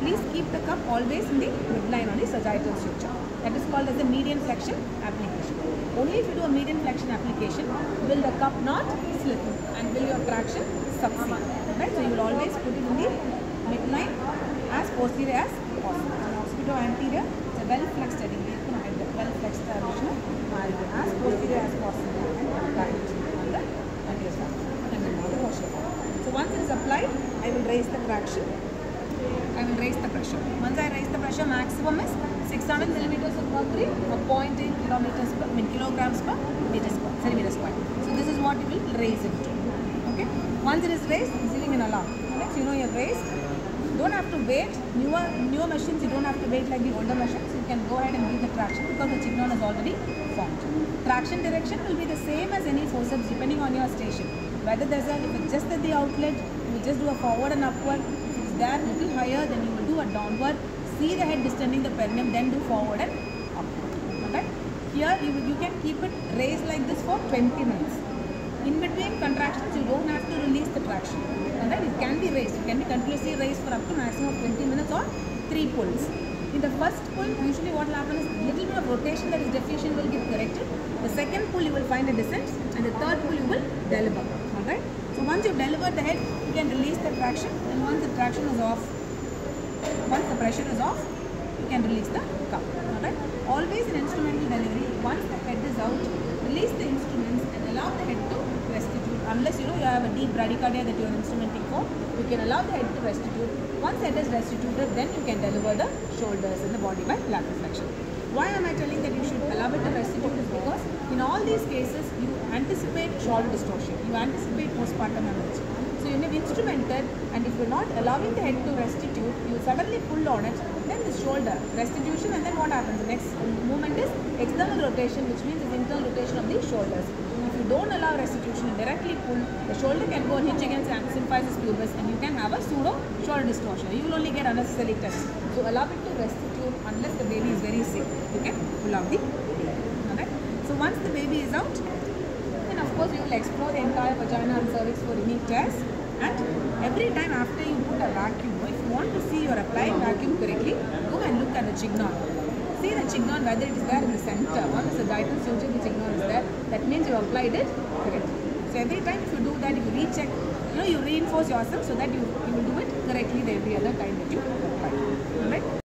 Please keep the cup always in the midline on the sagittal suture. That is called as a median flexion application. Only if you do a median flexion application will the cup not slip and will your traction succeed. Right? So you will always put it in the midline as posterior as possible. So occipital anterior, it's a well flexed heading. Well flexed position. As posterior as possible and apply on the anterior side. So once it is applied, I will raise the traction I will raise the pressure. Once I raise the pressure, maximum is 600 millimeters of mercury or 0.8 kilometers per, I mean kilograms per meter square, centimeter square. So this is what you will raise it to. Okay. Once it is raised, it's giving an alarm. Right? So you know you have raised. Don't have to wait. Newer newer machines, you don't have to wait like the older machines. You can go ahead and give the traction because the chignon is already formed. Traction direction will be the same as any forceps depending on your station. Whether there's a, if it's just at the outlet, you just do a forward and upward there little higher then you will do a downward. See the head distending the perineum then do forward and upward okay? Here you, you can keep it raised like this for 20 minutes. In between contractions you don't have to release the traction. Alright it can be raised. It can be continuously raised for up to maximum of 20 minutes or 3 pulls. In the first pull usually what will happen is little bit of rotation that is deficient will get corrected. The second pull you will find a descent. And the third pull you will deliver so once you deliver the head, you can release the traction and once the traction is off, once the pressure is off, you can release the cup. Always in instrumental delivery, once the head is out, release the instruments and allow the head to restitute. Unless you know you have a deep bradycardia that you are instrumenting for, you can allow the head to restitute. Once head is restituted, then you can deliver the shoulders and the body by lateral flexion. Why am I telling that you should allow it to restitute is because in all these cases you anticipate shoulder dystocia, you anticipate postpartum hemorrhage. So you have instrumented and if you're not allowing the head to restitute, you suddenly pull on it, then the shoulder restitution and then what happens? The next movement is external rotation which means internal rotation of the shoulders. Don't allow restitution and directly pull, the shoulder can go and hinge against the symphysis pubis and you can have a pseudo shoulder dystocia. You will only get unnecessary tests. So allow it to restitute unless the baby is very sick. You can pull out the. Alright? So once the baby is out, then of course you will explore the entire vagina and cervix for any tests. And every time after you put a vacuum, if you want to see you're applying vacuum correctly, go and look at the chignon. See the chignon whether it is there in the center. Once the sagittal suture the chignon is you applied it correctly. So every time if you do that, you recheck, you know, you reinforce yourself so that you, you will do it correctly every other time that you apply. Alright?